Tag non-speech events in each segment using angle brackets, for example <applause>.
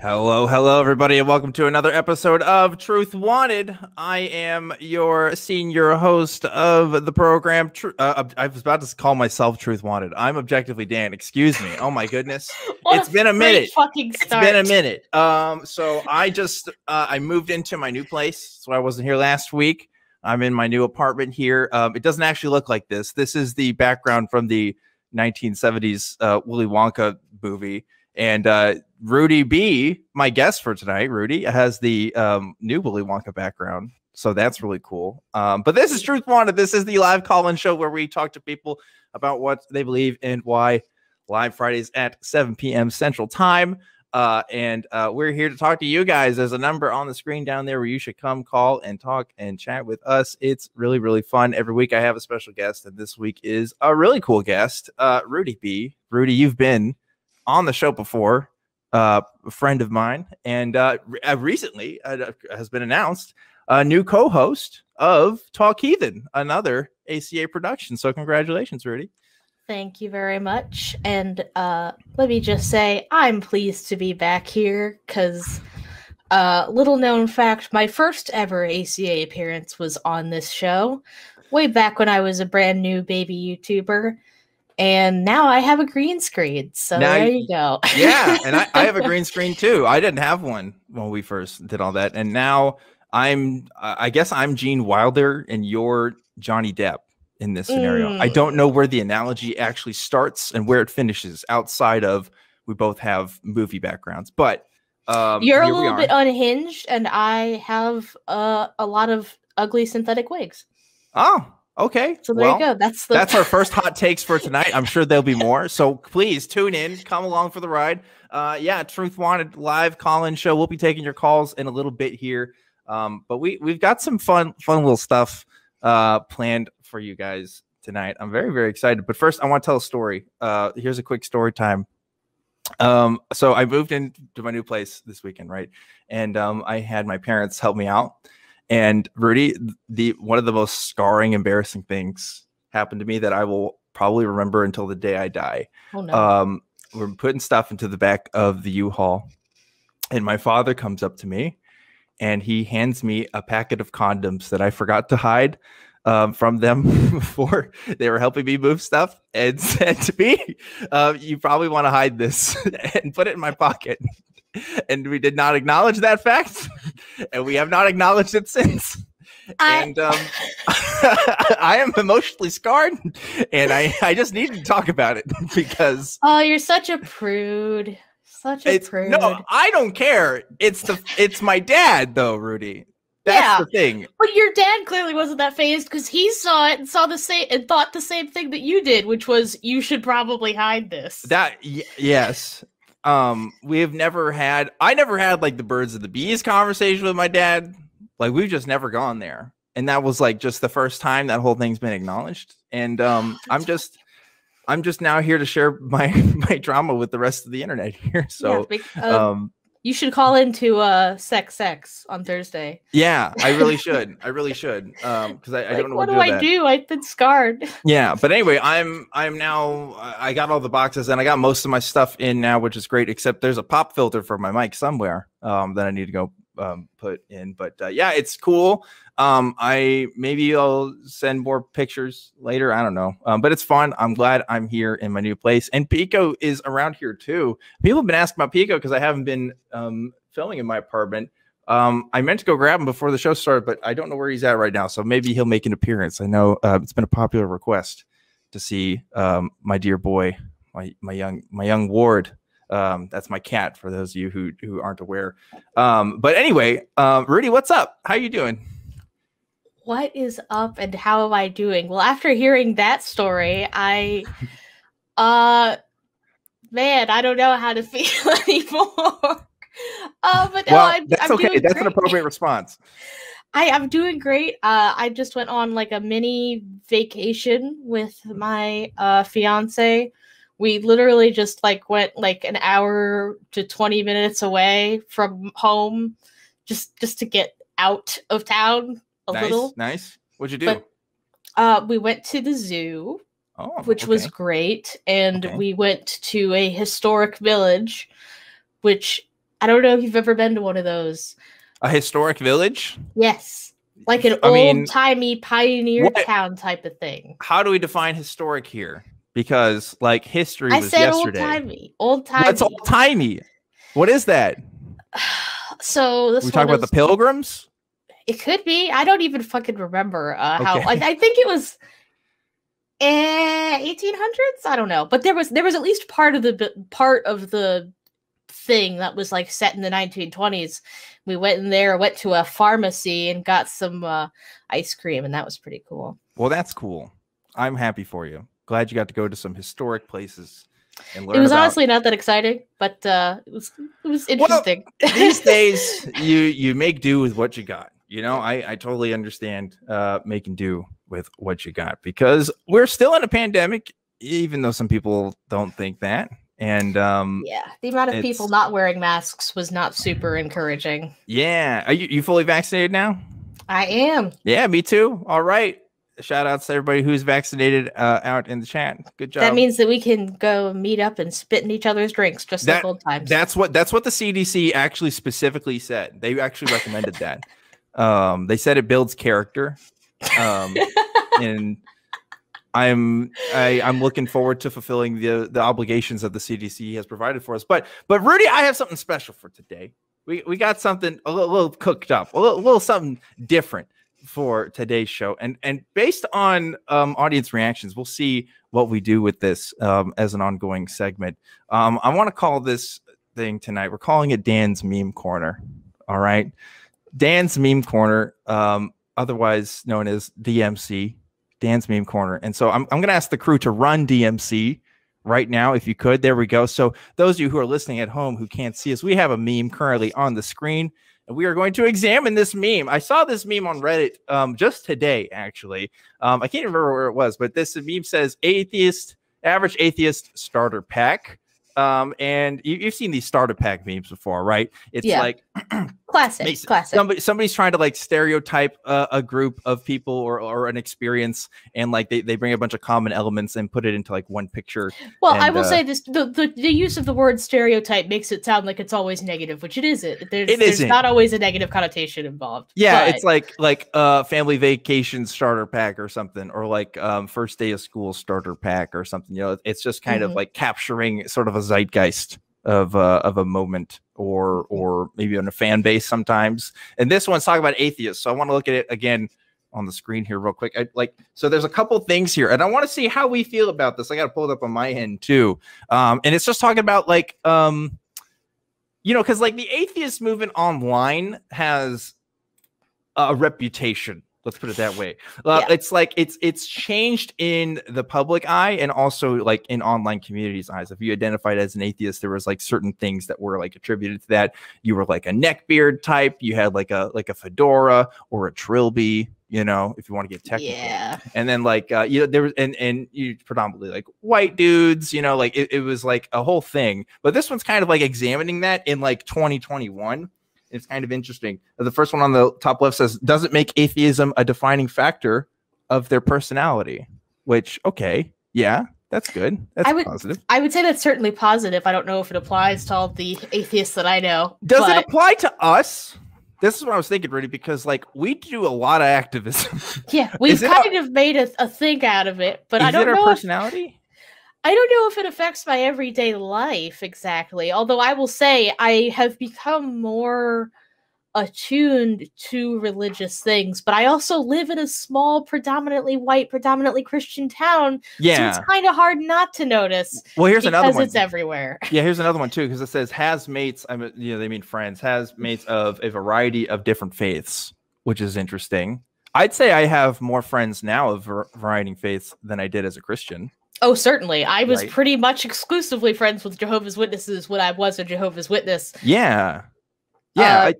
Hello, hello, everybody, and welcome to another episode of Truth Wanted. I am your senior host of the program. Uh, I was about to call myself Truth Wanted. I'm objectively Dan. Excuse me. Oh my goodness, <laughs> it's been a minute. Fucking It's been a minute. Um, so I just uh, I moved into my new place, so I wasn't here last week. I'm in my new apartment here. Um, it doesn't actually look like this. This is the background from the 1970s uh, Willy Wonka movie. And uh, Rudy Bee, my guest for tonight, Rudy has the um, new Willy Wonka background, so that's really cool. Um, but this is Truth Wanted. This is the live call-in show where we talk to people about what they believe and why. Live Fridays at 7 p.m. Central Time. Uh, and uh, we're here to talk to you guys. There's a number on the screen down there where you should come call and talk and chat with us. It's really, really fun. Every week I have a special guest, and this week is a really cool guest, uh, Rudy Bee. Rudy, you've been on the show before, uh, a friend of mine, and uh, uh, recently uh, has been announced a new co-host of Talk Heathen, another ACA production. So congratulations, Rudy. Thank you very much. And uh, let me just say, I'm pleased to be back here because, uh, little known fact, my first ever ACA appearance was on this show way back when I was a brand new baby YouTuber. And now I have a green screen. So Now there you- you go. yeah, and I, I have a <laughs> green screen too. I didn't have one when we first did all that, and now I'm. I guess I'm Gene Wilder, and you're Johnny Depp in this scenario. I Mm. don't know where the analogy actually starts and where it finishes. Outside of we both have movie backgrounds, but um, You're a little bit unhinged, and I have uh, a lot of ugly synthetic wigs. oh, okay. So there well, you go. That's the that's our <laughs> first hot takes for tonight. I'm sure there'll be more. So please tune in, come along for the ride. Uh, yeah, Truth Wanted live call-in show. We'll be taking your calls in a little bit here. Um, but we we've got some fun, fun little stuff uh planned for you guys tonight. I'm very, very excited. But first, I want to tell a story. Uh, here's a quick story time. Um, so I moved into my new place this weekend, right? And um, I had my parents help me out. And Rudy, the one of the most scarring, embarrassing things happened to me that I will probably remember until the day I die. oh no. Um, we're putting stuff into the back of the U-Haul, and my father comes up to me, and he hands me a packet of condoms that I forgot to hide um, from them <laughs> before they were helping me move stuff, and <laughs> said to me, uh, "You probably want to hide this <laughs> and put it in my pocket." And we did not acknowledge that fact, and we have not acknowledged it since I- and um, <laughs> I am emotionally scarred, and I I just need to talk about it <laughs> because Oh, you're such a prude. Such a it's prude. no, I don't care. It's the it's my dad though, Rudy. That's Yeah. the thing. But your dad clearly wasn't that phased because he saw it and saw the same and thought the same thing that you did, which was you should probably hide this. That yes. Um, we have never had. I never had like the birds and the bees conversation with my dad. Like we've just never gone there, and that was like just the first time that whole thing's been acknowledged. And um, <sighs> I'm just. I'm just now here to share <laughs> my my drama with the rest of the internet here. So Yeah, uh, um you should call into uh sex sex on Thursday. yeah i really <laughs> should i really should um because I, I Like, don't know what what, do to I do, that. do? I've been scarred. <laughs> yeah but anyway i'm i'm now i I got all the boxes and i got most of my stuff in now which is great except there's a pop filter for my mic somewhere um that i need to go um put in but uh, yeah it's cool um i maybe i'll send more pictures later i don't know um but it's fun i'm glad i'm here in my new place and pico is around here too people have been asking about pico because i haven't been um filming in my apartment um, I meant to go grab him before the show started, but I don't know where he's at right now. So maybe he'll make an appearance. I know uh, it's been a popular request to see um, my dear boy, my my young my young ward. Um, that's my cat for those of you who who aren't aware. Um, but anyway, uh, Rudy, what's up? How are you doing? What is up and how am I doing? Well, after hearing that story, I <laughs> uh man, I don't know how to <laughs> feel anymore. Uh, but no, well, I'm, that's I'm okay. doing That's an appropriate response. <laughs> I am doing great. Uh, I just went on like a mini vacation with my uh, fiance. We literally just like went like an hour to 20 minutes away from home just just to get out of town a nice, little. nice. What'd you do? But- Uh, we went to the zoo, oh, which was great, and Okay. we went to a historic village, which I don't know if you've ever been to one of those. A historic village? Yes. Like an I mean, old timey pioneer what- town type of thing. How do we define historic here? Because like history I was said old yesterday. timey. Old timey. What's old timey? What is that? <sighs> so this we talk about the pilgrims? It could be. I don't even fucking remember uh, how. Okay. I, I think it was eh, 1800s. I don't know, but there was there was at least part of the part of the thing that was like set in the 1920s. We went in there, went to a pharmacy, and got some uh, ice cream, and that was pretty cool. Well, that's cool. I'm happy for you. Glad you got to go to some historic places and learn It was about honestly not that exciting, but uh, it was it was interesting. these <laughs> days you you make do with what you got you know i i totally understand uh making do with what you got because we're still in a pandemic even though some people don't think that and um yeah, the amount of people not wearing masks was not super encouraging. yeah are you, you fully vaccinated now I am. yeah me too all right shout outs to everybody who's vaccinated uh out in the chat good job That means that we can go meet up and spit in each other's drinks just That- like old times. That's what that's what the CDC actually specifically said. They actually recommended that. <laughs> Um, they said it builds character. Um, <laughs> and I'm I, I'm looking forward to fulfilling the the obligations that the CDC has provided for us. But but Rudy, I have something special for today. We we got something a little, little cooked up, a little, little something different for today's show. And and based on um, audience reactions, we'll see what we do with this um, as an ongoing segment. Um, I want to call this thing tonight. We're calling it Dan's Meme Corner. All right, Dan's Meme Corner, um, otherwise known as DMC, Dan's Meme Corner. And so I'm, I'm going to ask the crew to run DMC right now, if you could. There we go. So those of you who are listening at home who can't see us, we have a meme currently on the screen. And we are going to examine this meme. I saw this meme on Reddit um, just today, actually. Um, I can't remember where it was, but this meme says atheist, average atheist starter pack. Um, and you, you've seen these starter pack memes before, right? It's Yeah. like <clears throat> classic, makes- classic. somebody somebody's trying to like stereotype uh, a group of people or, or an experience and like they, they bring a bunch of common elements and put it into like one picture well, I will uh, say this: the, the the use of the word stereotype makes it sound like it's always negative, which it isn't. There's, It there's isn't. always a negative connotation involved. yeah but- it's like like uh family vacation starter pack or something or like um first day of school starter pack or something you know it's just kind of Mhm. like capturing sort of a zeitgeist of uh, of a moment or or maybe on a fan base sometimes. And this one's talking about atheists so i want to look at it again on the screen here real quick. I, like so there's a couple things here and i want to see how we feel about this. I got to pull it up on my end too. Um and it's just talking about like um you know because like the atheist movement online has a reputation let's put it that way. Uh, Yeah. it's like it's it's changed in the public eye and also like in online communities eyes. If you identified as an atheist there was like certain things that were like attributed to that. You were like a neckbeard type. You had like a like a fedora or a trilby you know if you want to get technical. Yeah, and then like uh you know there was and and you predominantly like white dudes you know like it, it was like a whole thing. But this one's kind of like examining that in like 2021 it's kind of interesting the first one on the top left says does it make atheism a defining factor of their personality which okay yeah that's good that's I would- positive I would say that's certainly positive. I don't know if it applies to all the atheists that I know. does but it apply to us this is what i was thinking really because like we do a lot of activism yeah, we've <laughs> is it a- kind of made a, a thing out of it, but is I don't it our know. If, personality I don't know if it affects my everyday life exactly. Although I will say I have become more attuned to religious things, but I also live in a small, predominantly white, predominantly Christian town, so yeah it's kind of hard not to notice well here's another one it's everywhere. Yeah, here's another one too, because it says has mates. I mean, you know, they mean friends. Has mates of a variety of different faiths, which is interesting. I'd say I have more friends now of var- varying faiths than I did as a Christian. Oh, certainly. I was Right. pretty much exclusively friends with Jehovah's Witnesses when I was a Jehovah's Witness. Yeah, yeah, Uh, I,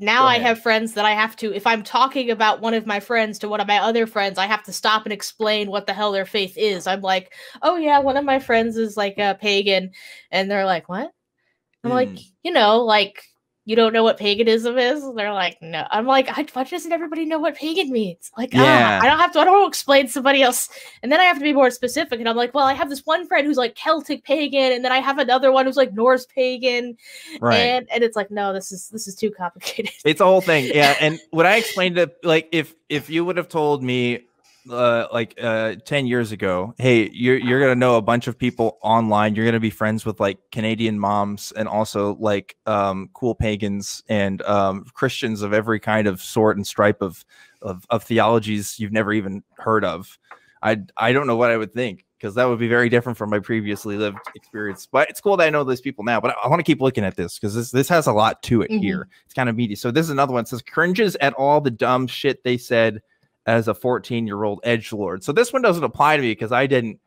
Now I have friends that I have to, if I'm talking about one of my friends to one of my other friends, I have to stop and explain what the hell their faith is. I'm like, oh yeah, one of my friends is like a pagan, and they're like, what? I'm like, Mm. you know, like you don't know what paganism is? And they're like, no. I'm like, why doesn't everybody know what pagan means? Like, Yeah. ah, I don't have to, I don't want to explain to somebody else. And then I have to be more specific. And I'm like, well, I have this one friend who's like Celtic pagan, and then I have another one who's like Norse pagan. Right. And and it's like, no, this is this is too complicated. it's a whole thing. Yeah. <laughs> And what I explained to like if if you would have told me uh like uh 10 years ago hey you're you're gonna know a bunch of people online. You're gonna be friends with like canadian moms and also like um cool pagans and um christians of every kind of sort and stripe of of, of theologies you've never even heard of. I i don't know what i would think because that would be very different from my previously lived experience. But it's cool that i know those people now but i, I want to keep looking at this because this this has a lot to it Mhm. here. It's kind of meaty. So this is another one. It says cringes at all the dumb shit they said as a 14 year old edge lord so this one doesn't apply to me because i didn't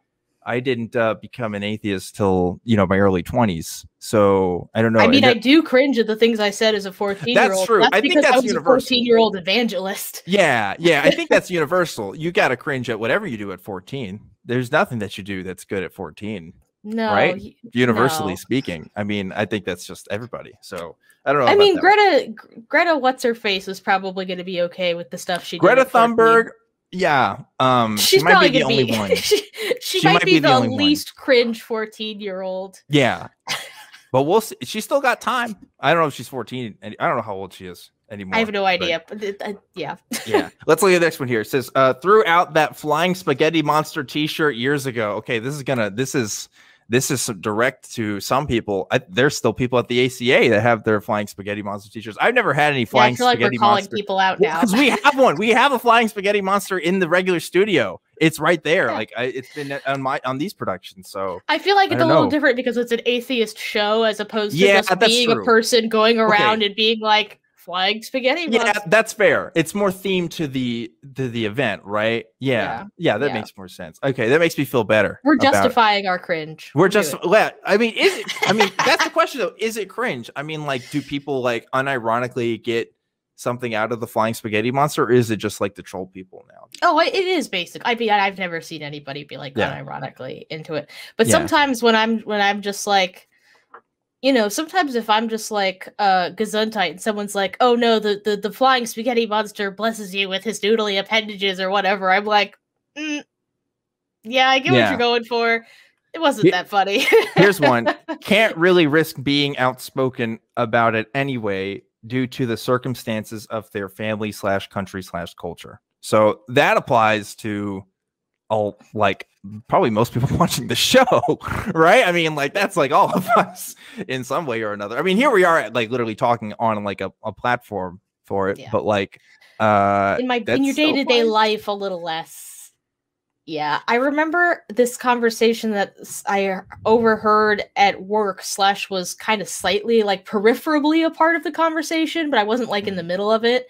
i didn't uh, become an atheist till you know my early 20s so i don't know I mean, I do cringe at the things I said as a 14 year old. That's true. I think because I that's was universal. a 14 year old evangelist. yeah yeah i think <laughs> that's universal you got to cringe at whatever you do at 14 there's nothing that you do that's good at 14 No, Right? y- universally No. speaking i mean i think that's just everybody so i don't know I mean. Greta, Gr- Greta, what's her face is probably going to be okay with the stuff she. greta at 14. thunberg yeah um She's she might be the only to <laughs> one she, she She might, might be, be the the, only one. least cringe 14 year old. Yeah. <laughs> But we'll see. She's still got time. I don't know if she's 14. and I don't know how old she is anymore. I have no idea, but uh, yeah. yeah. <laughs> Let's look at the next one here. It says, uh, threw out that flying spaghetti monster t-shirt years ago. Okay, this is gonna this is this is direct to some people. I, there's still people at the ACA that have their flying spaghetti monster t-shirts. I've never had any flying yeah. I feel like we're calling monster. people out now. Because we <laughs> have one. We have a flying spaghetti monster in the regular studio. It's right there. Yeah. Like I, it's been on my on these productions. So I feel like it's a little know. different because it's an atheist show as opposed to Yeah, just being true. a person going around and being like flying spaghetti. yeah monster." that's fair it's more themed to the to the event right yeah yeah, that yeah. makes more sense okay that makes me feel better We're justifying our cringe. we're just yeah, i mean is it i mean <laughs> that's the question though is it cringe i mean like do people like unironically get something out of the flying spaghetti monster or is it just like the troll people now Oh, it it is basic. I mean, I've never seen anybody be like Yeah. unironically into it. But Yeah. sometimes when I'm when I'm just like, you know, sometimes if I'm just like uh Gesundheit and someone's like, oh no, the the, the flying spaghetti monster blesses you with his noodly appendages or whatever, I'm like, "Mm, yeah, I get what you're going for. It wasn't that funny. here's one <laughs> can't really risk being outspoken about it anyway due to the circumstances of their family slash country slash culture so that applies to all like probably most people <laughs> watching the show right i mean like that's like all of us in some way or another i mean here we are at like literally talking on like a, a platform for it Yeah. but like uh in my in your day to day life a little less. Yeah, I remember this conversation that I overheard at work slash was kind of slightly like peripherally a part of the conversation, but I wasn't like in the middle of it.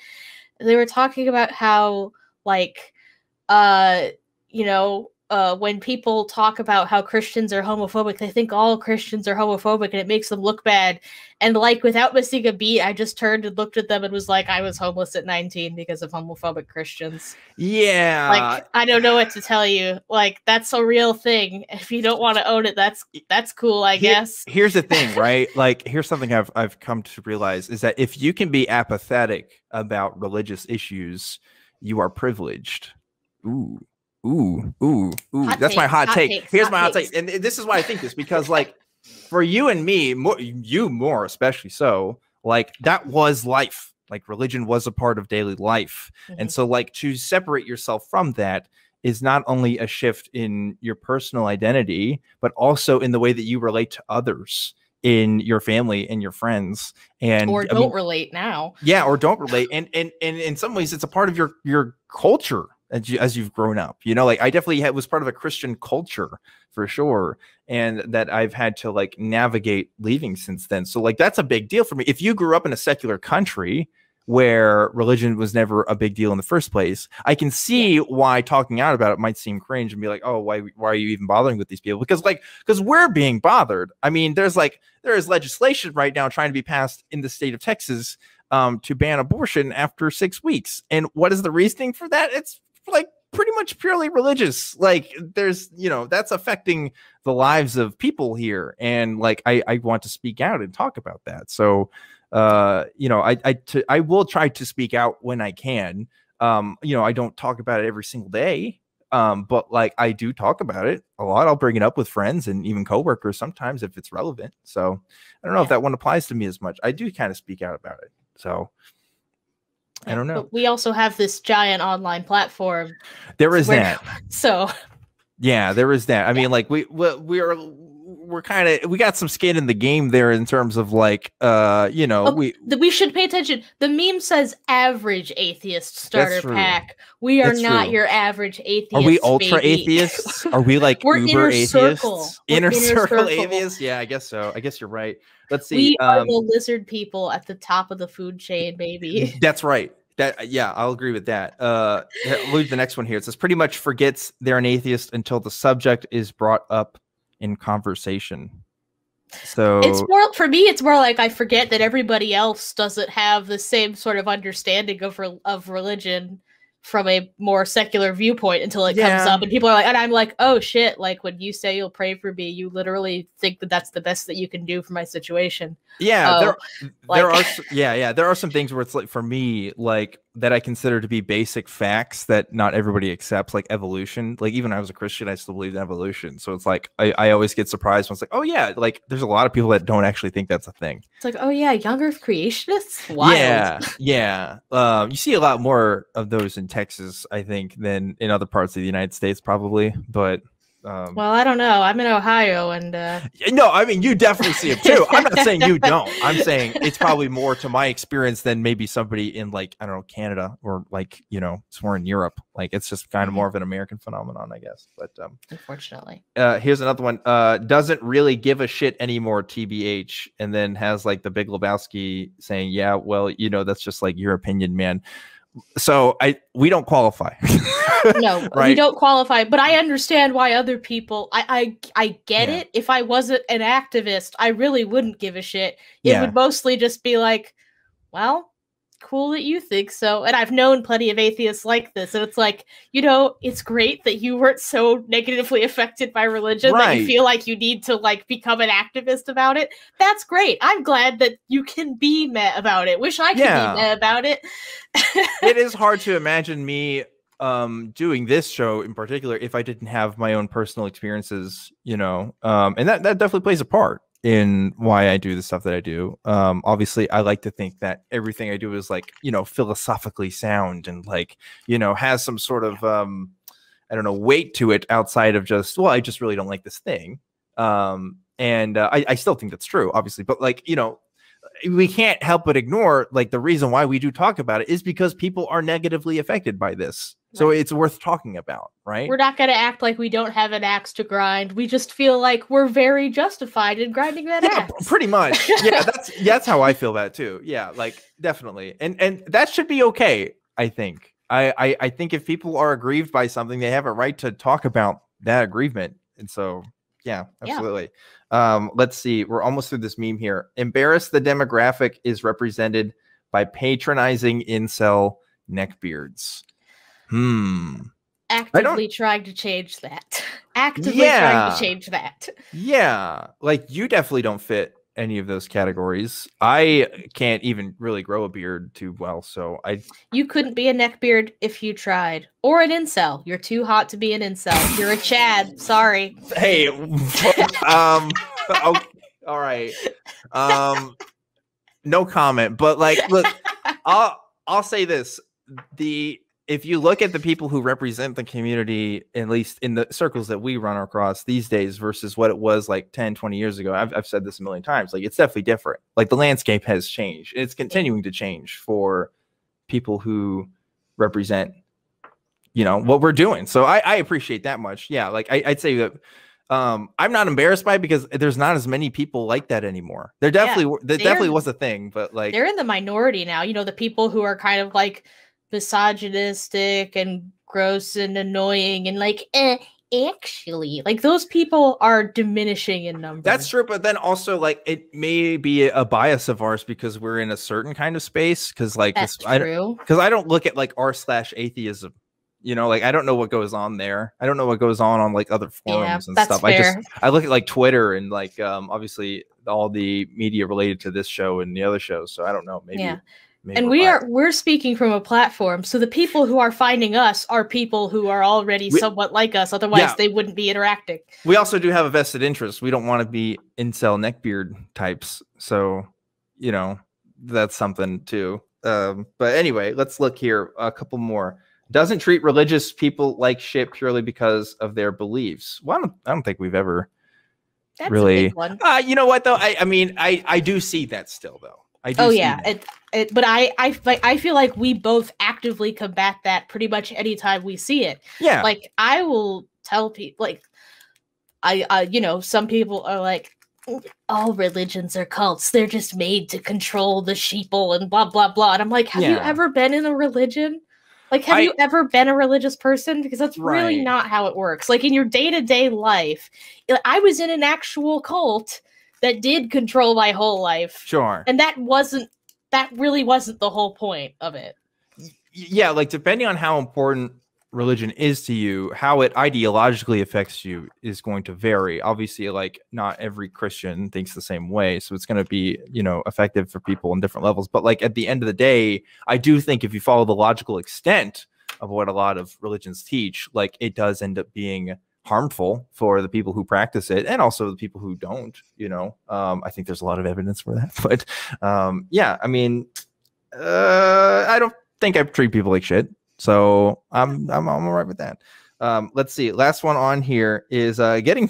They were talking about how like uh you know uh, when people talk about how Christians are homophobic, they think all Christians are homophobic and it makes them look bad. And like without missing a beat, I just turned and looked at them and was like, I was homeless at 19 because of homophobic Christians. yeah Like, I don't know what to tell you. Like, that's a real thing. If you don't want to own it, that's that's cool, I Here- guess. here's the thing, <laughs> right? like, here's something I've I've come to realize is that if you can be apathetic about religious issues, you are privileged. Ooh, ooh, ooh, ooh. Hot That's my hot hot take. takes, here's hot my hot takes. take, and this is why I think this because, like, for you and me, more you more especially so, like that was life. Like religion was a part of daily life. And Mhm. so, like, to separate yourself from that is not only a shift in your personal identity, but also in the way that you relate to others in your family and your friends. And or don't mean, relate now. yeah, or don't relate. And and and in some ways, it's a part of your your culture as you as you've grown up. You know, like I definitely had, was part of a Christian culture for sure, and that I've had to like navigate leaving since then. So like that's a big deal for me. If you grew up in a secular country where religion was never a big deal in the first place, I can see why talking out about it might seem cringe and be like, oh, why why are you even bothering with these people? Because like because we're being bothered. I mean, there's like there is legislation right now trying to be passed in the state of Texas um, to ban abortion after six weeks. And what is the reasoning for that? It's like pretty much purely religious. Like there's, you know, that's affecting the lives of people here. And like I, I want to speak out and talk about that. So uh, you know, I I to, I will try to speak out when I can. Um, you know, I don't talk about it every single day. Um, but like I do talk about it a lot. I'll bring it up with friends and even coworkers sometimes if it's relevant. So I don't know yeah. if that one applies to me as much. I do kind of speak out about it. So I don't know. But we also have this giant online platform. There is where, that. <laughs> So yeah, there is that. I mean, like we we, we are we're kind of we got some skin in the game there in terms of like uh you know oh, we we should pay attention. The meme says average atheist starter pack. We are that's not true. your average atheist are we ultra baby. atheists? Are we like <laughs> we're uber inner atheists? circle. <laughs> Inner, inner, circle, circle. atheists? Yeah i guess so. I guess you're right. Let's see we um, are the lizard people at the top of the food chain baby. <laughs> That's right. That yeah, I'll agree with that. Uh, the next one here. It says pretty much forgets they're an atheist until the subject is brought up in conversation. So it's more for me. It's more like I forget that everybody else doesn't have the same sort of understanding of re- of religion from a more secular viewpoint until it yeah. comes up and people are like and i'm like oh shit like when you say you'll pray for me you literally think that that's the best that you can do for my situation yeah uh, there, like, there are <laughs> yeah yeah there are some things where it's like for me like that I consider to be basic facts that not everybody accepts, like evolution. Like even I was a Christian, I still believe in evolution. So it's like I, I always get surprised when it's like, oh yeah, like there's a lot of people that don't actually think that's a thing. It's like, oh yeah, young Earth creationists. <laughs> Wild. Yeah, yeah. Um, you see a lot more of those in Texas, I think, than in other parts of the United States, probably. But um, well, I don't know. I'm in Ohio, and uh... no, I mean you definitely see them too. I'm not saying you <laughs> don't. I'm saying it's probably more to my experience than maybe somebody in like I don't know Canada or like you know somewhere in Europe. Like it's just kind of more of an American phenomenon, I guess. But um, unfortunately, uh, here's another one. Uh, doesn't really give a shit anymore. Tbh, and then has like the Big Lebowski saying, "Yeah, well, you know, that's just like your opinion, man." So I we don't qualify. <laughs> no, right? we don't qualify. But I understand why other people. I I, I get yeah. it. If I wasn't an activist, I really wouldn't give a shit. It yeah. would mostly just be like, well, cool that you think so. And I've known plenty of atheists like this. And it's like, you know, it's great that you weren't so negatively affected by religion right. that you feel like you need to like become an activist about it. That's great. I'm glad that you can be met about it. Wish I could yeah. be met about it. it is <laughs> hard to imagine me um doing this show in particular if I didn't have my own personal experiences, you know. Um and that that definitely plays a part in why I do the stuff that I do. Um, obviously, I like to think that everything I do is like you know philosophically sound and like you know has some sort of um, I don't know weight to it outside of just well, I just really don't like this thing. Um, and uh, I, I still think that's true, obviously, but like you know we can't help but ignore like the reason why we do talk about it is because people are negatively affected by this. So it's worth talking about, right? We're not going to act like we don't have an axe to grind. We just feel like we're very justified in grinding that yeah, axe. Pretty much. <laughs> Yeah, that's that's how I feel that too. Yeah, like definitely. And and that should be okay, I think. I, I I think if people are aggrieved by something, they have a right to talk about that aggrievement. And so yeah, absolutely. Yeah. Um, let's see. We're almost through this meme here. Embarrass the demographic is represented by patronizing incel neckbeards. Hmm. Actively trying to change that. <laughs> Actively yeah. trying to change that. Yeah. Like you definitely don't fit any of those categories. I can't even really grow a beard too well, so I You couldn't be a neckbeard if you tried. Or an incel. You're too hot to be an incel. You're a Chad. Sorry. Hey, <laughs> <laughs> um okay, all right. Um no comment, but like look, I'll I'll say this. The if you look at the people who represent the community, at least in the circles that we run across these days versus what it was like 10, 20 years ago, I've, I've said this a million times. Like, it's definitely different. Like, the landscape has changed. It's continuing to change for people who represent, you know, what we're doing. So I, I appreciate that much. Yeah. Like, I, would say that um i'm not embarrassed by it because there's not as many people like that anymore there definitely yeah, there definitely was a thing but like they're in the minority now you know the people who are kind of like misogynistic and gross and annoying and like eh, actually like those people are diminishing in number that's true but then also like it may be a bias of ours because we're in a certain kind of space because like that's true because I, I don't look at like r slash atheism you know like i don't know what goes on there i don't know what goes on on like other forums yeah, and stuff fair. i just i look at like twitter and like um obviously all the media related to this show and the other shows. So I don't know. Maybe. Yeah. Maybe and we are we're speaking from a platform so the people who are finding us are people who are already We- somewhat like us otherwise Yeah. they wouldn't be interacting We also do have a vested interest. We don't want to be incel neckbeard types. So, you know, that's something too. Um, but anyway, let's look here. A couple more. Doesn't treat religious people like shit purely because of their beliefs. Well, I don't, I don't think we've ever. that's Really? a big one. Uh, you know what though? I, I mean, I, I do see that still though. I do oh yeah it, it but i i i feel like we both actively combat that pretty much anytime we see it. Yeah. like i will tell people like i uh you know some people are like all religions are cults. They're just made to control the sheeple and blah blah blah. And i'm like have you ever been in a religion? Like have I- you ever been a religious person? Because that's really not how it works. Like in your day-to-day life i- i was in an actual cult that did control my whole life. Sure. and that wasn't that really wasn't the whole point of it. Yeah like depending on how important religion is to you how it ideologically affects you is going to vary. Obviously like not every christian thinks the same way so it's going to be you know effective for people in different levels. But like at the end of the day i do think if you follow the logical extent of what a lot of religions teach like it does end up being harmful for the people who practice it and also the people who don't you know? Um i think there's a lot of evidence for that <laughs> but um yeah i mean uh i don't think i treat people like shit so i'm i'm, I'm all right with that. Um let's see last one on here is uh getting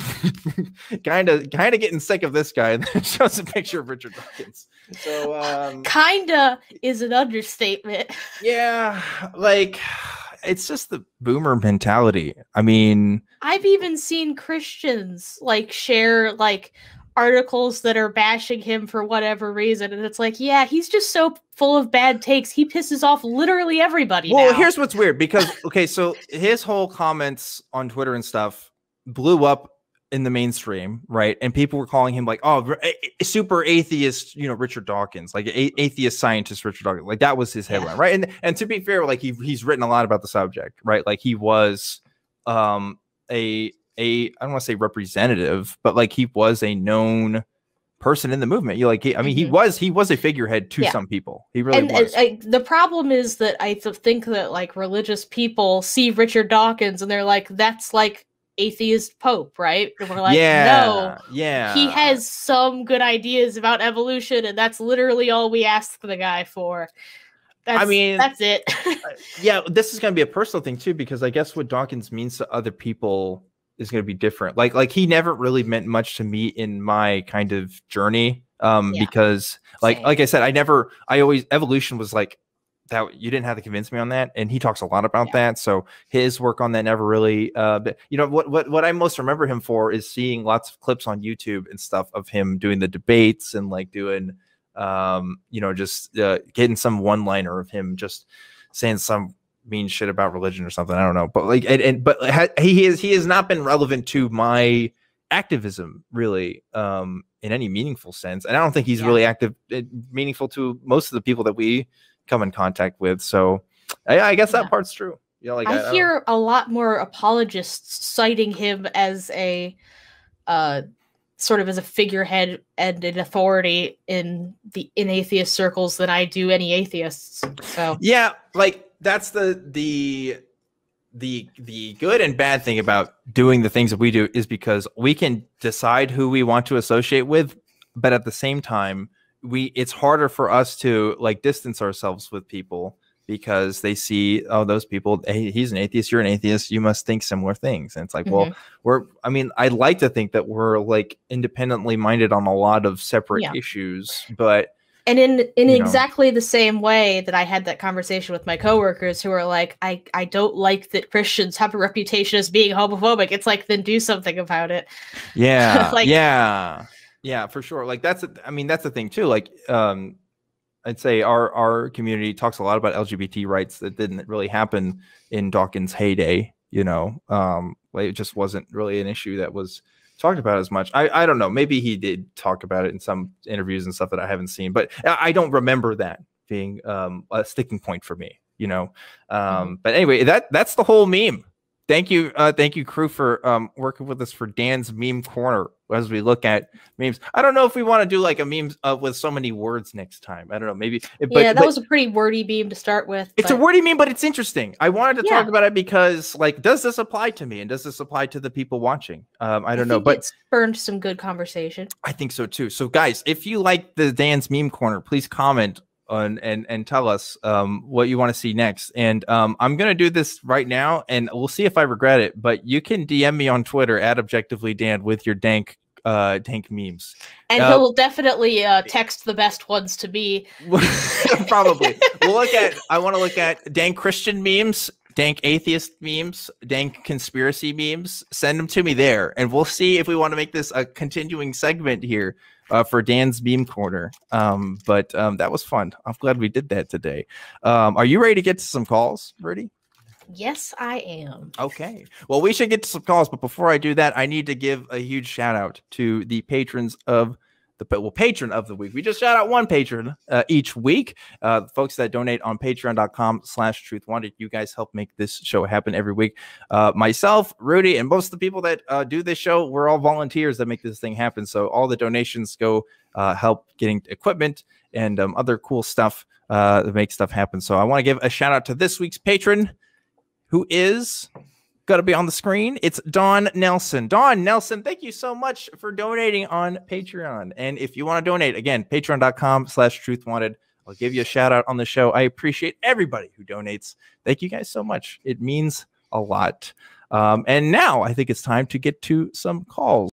kind of kind of getting sick of this guy <laughs> that shows a picture of richard dawkins. So um kinda is an understatement. Yeah like it's just the boomer mentality i mean i've even seen christians like share like articles that are bashing him for whatever reason and it's like yeah he's just so full of bad takes he pisses off literally everybody Well, now. here's what's weird because okay, so his whole comments on Twitter and stuff blew up in the mainstream, right? And people were calling him like, "Oh, r- a- a- super atheist," you know, Richard Dawkins, like a- atheist scientist Richard Dawkins. Like that was his Yeah. headline, right? And and to be fair, like he he's written a lot about the subject, right? Like he was um a a I don't want to say representative, but like he was a known person in the movement. You like, he, I mean, he Mhm. was he was a figurehead to Yeah. some people. He really and, and was. I, the problem is that I th- think that like religious people see Richard Dawkins and they're like, that's like atheist Pope, right? And we're like, yeah, no, yeah. he has some good ideas about evolution, and that's literally all we ask the guy for. That's, mean, that's it. yeah, this is going to be a personal thing too, because I guess what Dawkins means to other people is going to be different. Like, like he never really meant much to me in my kind of journey, um, Yeah. because like, Same. like I said, I never, I always evolution was like that. You didn't have to convince me on that, and he talks a lot about Yeah. that. So his work on that never really, uh, but you know what, what, what I most remember him for is seeing lots of clips on YouTube and stuff of him doing the debates and like doing, um, you know, just uh, getting some one liner of him just saying some mean shit about religion or something. I don't know, but like, and, and but he is he has not been relevant to my activism really, um, in any meaningful sense. And I don't think he's Yeah. really active, uh, meaningful to most of the people that we come in contact with. So, I, I guess Yeah. that part's true. You know, like I don't- hear a lot more apologists citing him as a uh sort of as a figurehead and an authority in the in atheist circles than I do any atheists. So yeah like that's the the the the good and bad thing about doing the things that we do is because we can decide who we want to associate with but at the same time we it's harder for us to like distance ourselves with people because they see oh those people hey, he's an atheist you're an atheist you must think similar things and it's like well Mhm. we're i mean i'd like to think that we're like independently minded on a lot of separate Yeah. issues but and in in you know. exactly the same way that I had that conversation with my coworkers who are like, I I don't like that Christians have a reputation as being homophobic. It's like then do something about it. yeah <laughs> Like- yeah yeah for sure like that's a, i mean that's the thing too like um i'd say our our community talks a lot about lgbt rights that didn't really happen in dawkins heyday you know um like it just wasn't really an issue that was talked about as much. I i don't know maybe he did talk about it in some interviews and stuff that i haven't seen but i, I don't remember that being um a sticking point for me you know um but anyway that that's the whole meme thank you, uh, thank you, crew, for um, working with us for Dan's meme corner as we look at memes. I don't know if we want to do like a meme uh, with so many words next time. I don't know, maybe. But, yeah, that was a pretty wordy meme to start with. It's but... a wordy meme, but it's interesting. I wanted to yeah. talk about it because, like, does this apply to me, and does this apply to the people watching? Um, I don't I know, but it's spurned some good conversation. I think so too. So, guys, if you like the Dan's meme corner, please comment and and and tell us um, what you want to see next. And um, I'm gonna do this right now, and we'll see if I regret it. But you can DM me on Twitter at objectively Dan with your dank uh dank memes. And uh, he'll definitely uh, text the best ones to me. <laughs> probably. we'll look at. I want to look at dank Christian memes dank atheist memes, dank conspiracy memes, send them to me there, and we'll see if we want to make this a continuing segment here uh, for Dan's Meme Corner. Um, but um, that was fun. I'm glad we did that today. Um, are you ready to get to some calls, Rudy? Yes, I am. Okay. Well, we should get to some calls, but before I do that, I need to give a huge shout out to the patrons of the well patron of the week. We just shout out one patron uh, each week. Uh, folks that donate on patreon.com slash truth wanted. You guys help make this show happen every week. Uh, myself, Rudy, and most of the people that uh, do this show, we're all volunteers that make this thing happen. So all the donations go uh, help getting equipment and um, other cool stuff uh, that make stuff happen. So I want to give a shout out to this week's patron, who is got to be on the screen. It's Don Nelson. Don Nelson, thank you so much for donating on Patreon. And if you want to donate, again, patreon.com slash truth wanted. I'll give you a shout out on the show. I appreciate everybody who donates. Thank you guys so much. It means a lot. Um, and now I think it's time to get to some calls.